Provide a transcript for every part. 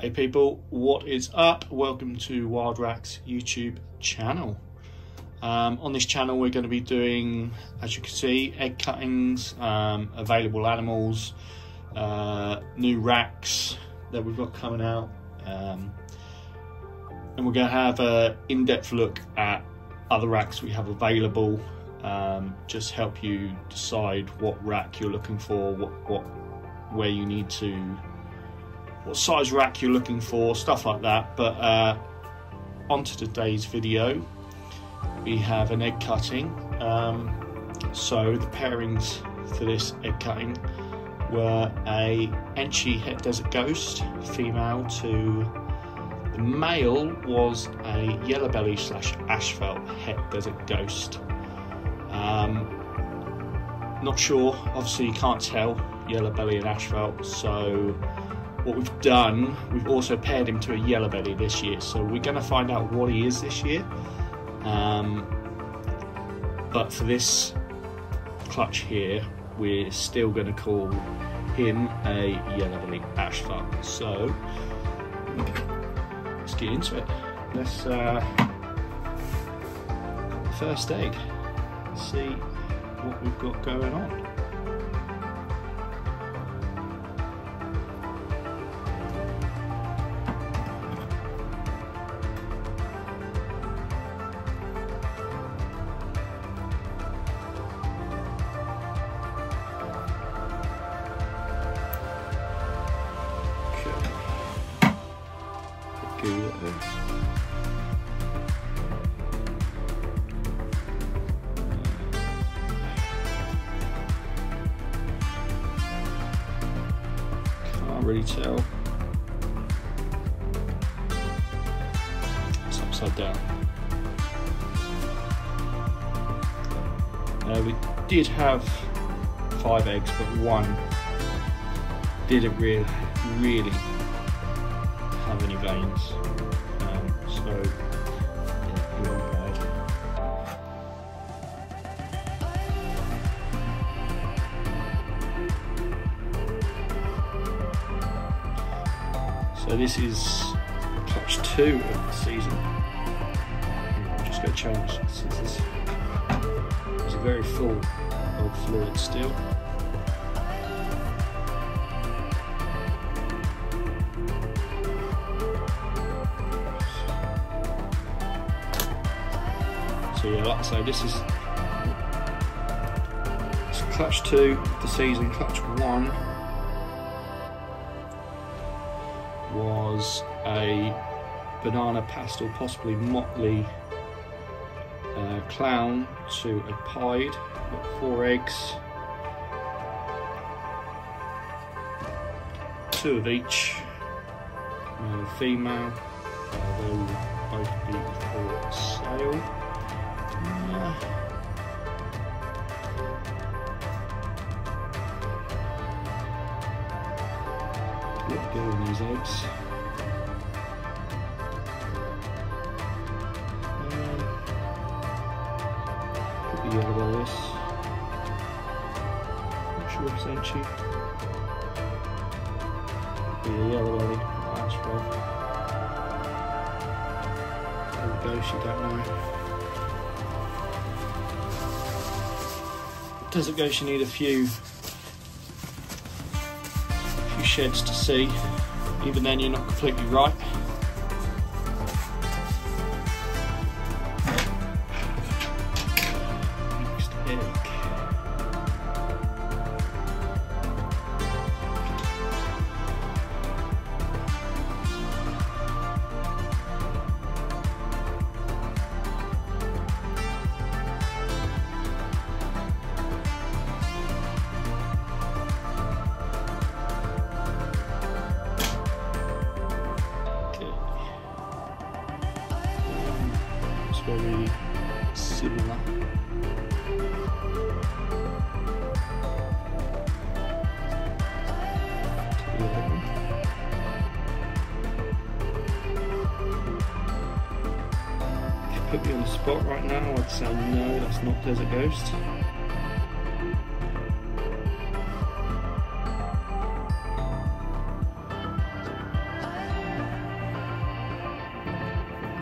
Hey people, what is up? Welcome to Wild Racks YouTube channel. Um, on this channel we're going to be doing, as you can see, egg cuttings, um, available animals, uh, new racks that we've got coming out. Um, and we're going to have an in-depth look at other racks we have available. Um, just help you decide what rack you're looking for, what, what where you need to what size rack you're looking for, stuff like that. But uh, on to today's video, we have an egg cutting. Um, so the pairings for this egg cutting were a Enchi Het Desert Ghost, female to the male was a yellow belly slash asphalt Het Desert Ghost. Um, not sure, obviously you can't tell yellow belly and asphalt, so what we've done, we've also paired him to a yellow belly this year. So we're going to find out what he is this year. Um, but for this clutch here, we're still going to call him a yellow belly asphalt. So let's get into it. Let's uh, first egg. See what we've got going on. Can't really tell. It's upside down. Uh, we did have five eggs, but one didn't really, really have any veins. Um, so, yeah, So this is clutch two of the season. I'm just to change since this is very full of fluid still. So yeah, like I say, this is clutch two of the season. Clutch one was a banana pastel, possibly motley uh, clown to a pied. Got four eggs, two of each. Male, female. Uh, they will both be for sale. Uh, look these eggs. Yellow by this. Not sure. Could be a yellow belly, not asphalt. There we go, she don't know. Desert Ghost, you need a few few sheds to see. Even then, you're not completely right. very similar put me on the spot right now, I'd say no, that's not Desert Ghost.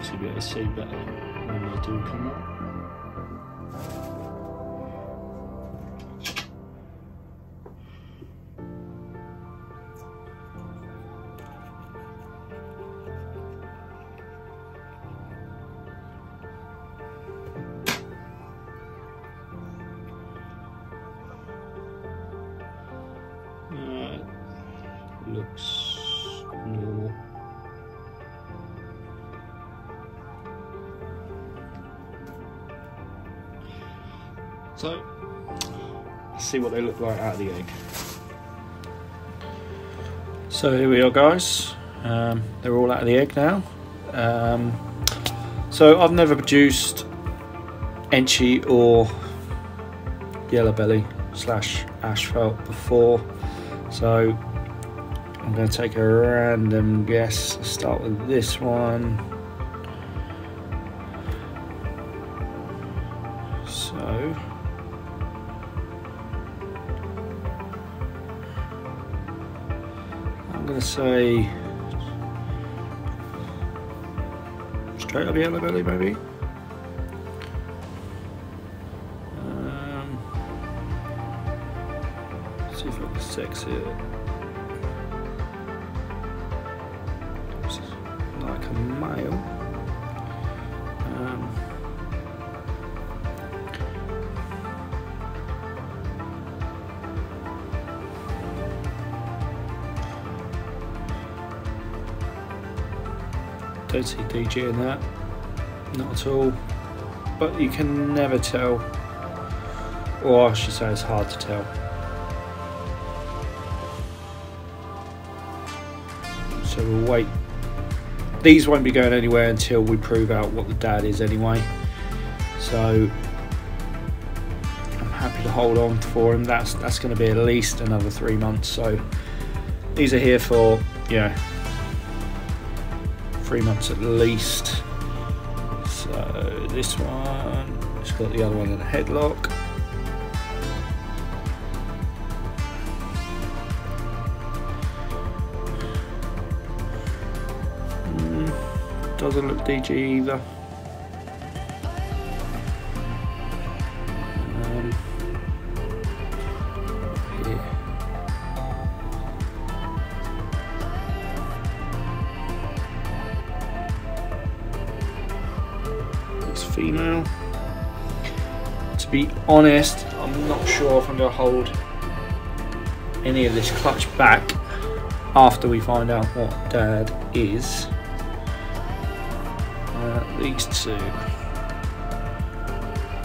Should be able to see better when they do come out. So, let's see what they look like out of the egg. So here we are, guys. Um, they're all out of the egg now. Um, so I've never produced Enchi or Yellow Belly slash Asphalt before. So I'm going to take a random guess. Start with this one. To say straight up yellow belly, maybe. Um, see if I can sex it. DG in that, not at all. But you can never tell, or I should say, it's hard to tell. So we'll wait. These won't be going anywhere until we prove out what the dad is anyway. So I'm happy to hold on for him. That's that's going to be at least another three months. So these are here for yeah three months at least. So this one, it's got the other one in a headlock. Mm, doesn't look DG either. Female. To be honest, I'm not sure if I'm going to hold any of this clutch back after we find out what dad is. Uh, these two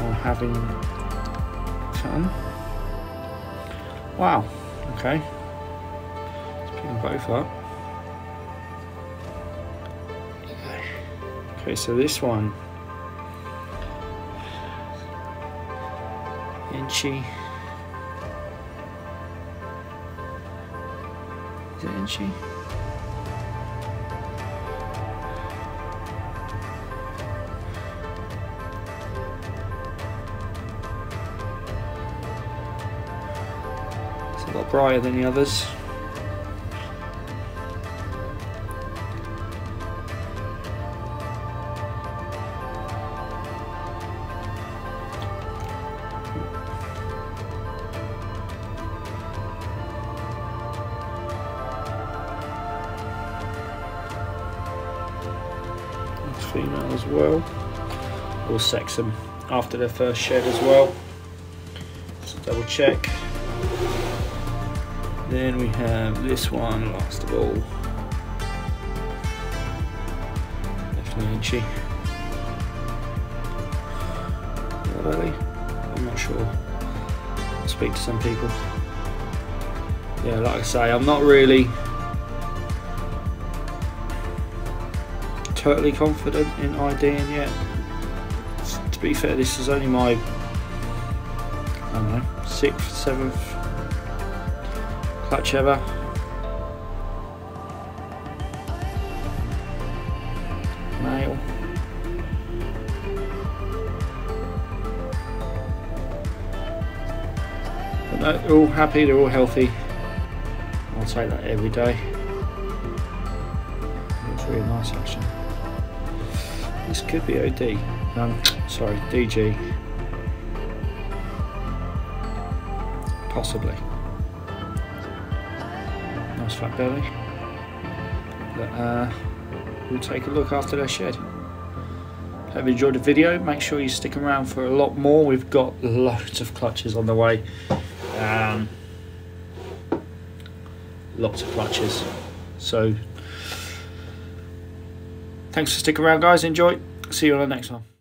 are having fun. Wow, okay. Let's pick them both up. Okay, so this one Enchi. Is it Enchi? It's a lot brighter than the others. Female as well. We'll sex them after their first shed as well. So double check. Then we have this one, last of all. Definitely Enchi. Really? I'm not sure. I'll speak to some people. Yeah, like I say, I'm not really totally confident in IDing yet. To be fair, this is only my I don't know sixth, seventh clutch ever. No, they're all happy, they're all healthy. I'll take that every day. Looks really nice actually. This could be OD. Um, sorry, DG. Possibly. Nice flat belly. But, uh, we'll take a look after they're shed. Hope you enjoyed the video. Make sure you stick around for a lot more. We've got loads of clutches on the way. Um, lots of clutches. So, thanks for sticking around, guys. Enjoy. See you on the next one.